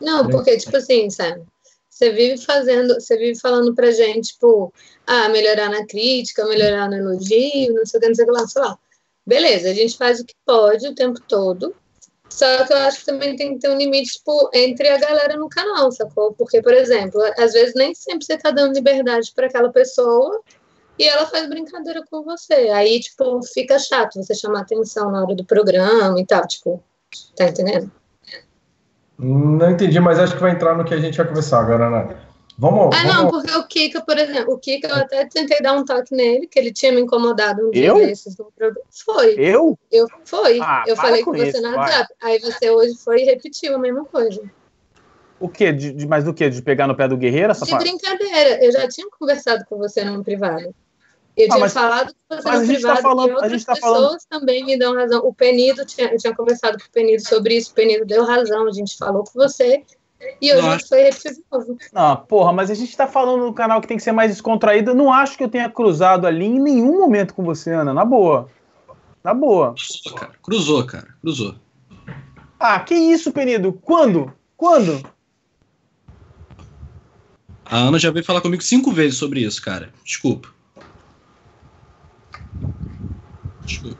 Não, porque, tipo assim, sabe? Você vive fazendo, você vive falando pra gente, tipo, ah, melhorar na crítica, melhorar no elogio, não sei o que, não sei o que lá, sei lá. Beleza, a gente faz o que pode o tempo todo, só que eu acho que também tem que ter um limite, tipo, entre a galera no canal, sacou? Porque, por exemplo, às vezes nem sempre você tá dando liberdade para aquela pessoa e ela faz brincadeira com você. Aí, tipo, fica chato você chamar atenção na hora do programa e tal, tipo, tá entendendo? Não entendi, mas acho que vai entrar no que a gente vai conversar agora, né? Vamos. Ah, vamos... não, porque o Kika, por exemplo, o Kika, eu até tentei dar um toque nele, que ele tinha me incomodado um dia Eu? desses. Foi. Eu? Eu foi. Ah, eu falei com com você isso, no vai. WhatsApp. Aí você hoje foi e repetiu a mesma coisa. O quê? De, de, mas do quê? De pegar no pé do guerreiro? Essa De parte? brincadeira. Eu já tinha conversado com você no privado. Eu Ah, tinha mas- falado com você mas a gente tá privado falando- e a outras gente tá pessoas falando- também me dão razão. O Penido, tinha, eu tinha conversado com o Penido sobre isso, o Penido deu razão, a gente falou com você. E hoje a Nossa. gente foi novo. Não, porra, mas a gente tá falando no canal que tem que ser mais descontraído. Eu não acho que eu tenha cruzado ali em nenhum momento com você, Ana. Na boa. Na boa. Cruzou, cara. Cruzou, cara. Cruzou. Ah, que isso, Penido? Quando? Quando? A Ana já veio falar comigo cinco vezes sobre isso, cara. Desculpa. Desculpa.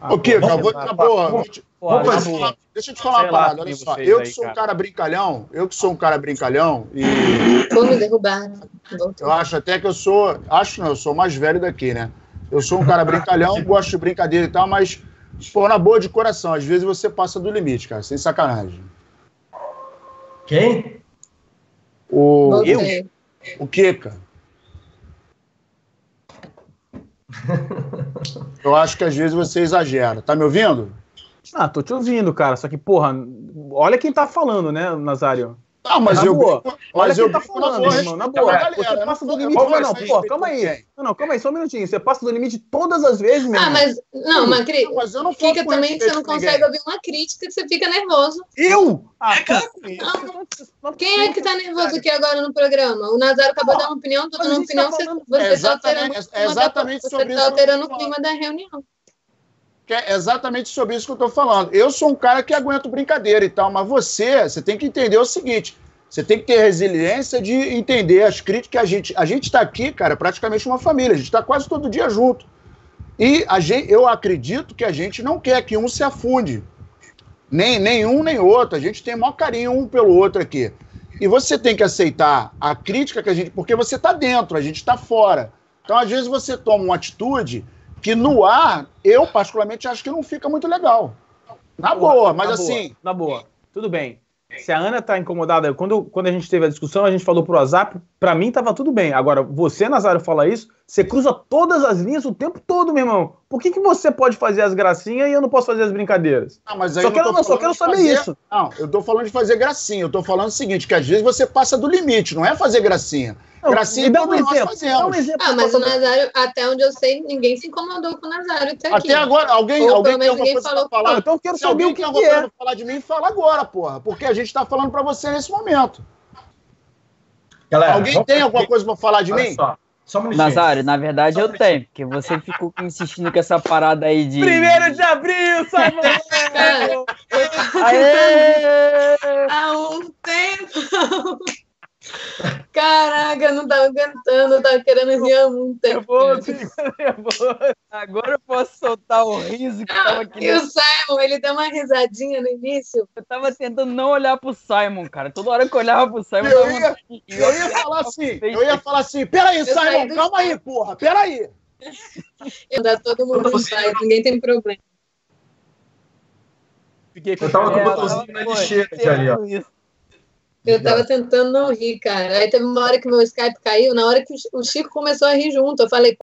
Ah, Ô, Kika, porra, eu vou na boa. Deixa, porra, deixa eu te falar- deixa eu te falar Sei uma lá parada, olha só. Eu aí, que sou um cara. cara brincalhão, eu que sou um cara brincalhão, e Vou me derrubar. Voltei. eu acho até que eu sou. Acho não, eu sou o mais velho daqui, né? Eu sou um cara brincalhão, gosto de brincadeira e tal, mas, pô, na boa de coração, às vezes você passa do limite, cara, sem sacanagem. Quem? O, Voltei. o Kika. Eu acho que às vezes você exagera. Tá me ouvindo? Ah, tô te ouvindo, cara. Só que, porra, olha quem tá falando, né, Nazário? Não, mas Na eu boa. brinco, Olha mas eu tá brinco na falando, boa, irmão. Na boa. a galera, Você né? passa do Não, limite. eu Não, não, porra, calma aí. Não, não, calma aí, só um minutinho. Você passa do limite todas as vezes, meu Ah, irmão. mas. Não, Macri. Não, mas eu não Fica também que você não consegue ninguém. ouvir uma crítica que você fica nervoso. Eu? Ah, É, cara. Não- Quem é que tá nervoso aqui agora no programa? O Nazário acabou de dar uma opinião, tô mas a dando uma tá opinião, você, falando- você É tá exatamente- alterando, o é exatamente você tá alterando o clima da reunião. Que é exatamente sobre isso que eu tô falando. Eu sou um cara que aguento brincadeira e tal, mas você, você tem que entender o seguinte: você tem que ter resiliência de entender as críticas. A gente, a gente tá aqui, cara, praticamente uma família. A gente tá quase todo dia junto. E a gente, eu acredito que a gente não quer que um se afunde. Nem, nem um, nem outro. A gente tem maior carinho um pelo outro aqui. E você tem que aceitar a crítica que a gente. Porque você tá dentro, a gente tá fora. Então, às vezes, você toma uma atitude que no ar, eu particularmente acho que não fica muito legal. Na boa, mas na assim. Boa, na boa. Tudo bem. Se a Ana tá incomodada, quando, quando a gente teve a discussão, a gente falou pro WhatsApp, pra mim tava tudo bem. Agora, você, Nazário, fala isso, você cruza todas as linhas o tempo todo, meu irmão. Por que, que você pode fazer as gracinhas e eu não posso fazer as brincadeiras? Ah, mas aí Só quero- não, só quero saber fazer- isso. Não, eu tô falando de fazer gracinha. Eu tô falando o seguinte: que às vezes você passa do limite, não é fazer gracinha. Gracinha dá um exemplo. fazemos. Dá um exemplo. Ah, mas o Nazário, até onde eu sei, ninguém se incomodou com o Nazário até aqui. Até agora, alguém, Ou alguém tem alguma ninguém coisa falou pra Não, falar? então eu quero Se saber o que, que é. falar de mim, fala agora, porra. Porque a gente tá falando pra você nesse momento. Galera, alguém vamos- tem alguma coisa pra falar de Olha mim? Só, só um. Nazário, na verdade Só eu tenho, porque você ficou insistindo com essa parada aí de. Primeiro de abril, Simon! Tava cantando, eu tava querendo rir há muito tempo. Nervoso, fica nervoso. Agora eu posso soltar o riso que tava aqui. E o Simon, ele deu uma risadinha no início. Eu tava tentando não olhar pro Simon, cara. Toda hora que eu olhava pro Simon, Eu ia- um- Eu ia falar assim, eu ia falar assim, peraí, Simon, do calma aí, porra, peraí. Dá todo mundo pai, ninguém tem problema. Fiquei com Eu tava com o botãozinho na lixeira aqui ali, ó. isso. Eu tava tentando não rir, cara. Aí teve uma hora que meu Skype caiu, na hora que o Chico começou a rir junto. Eu falei,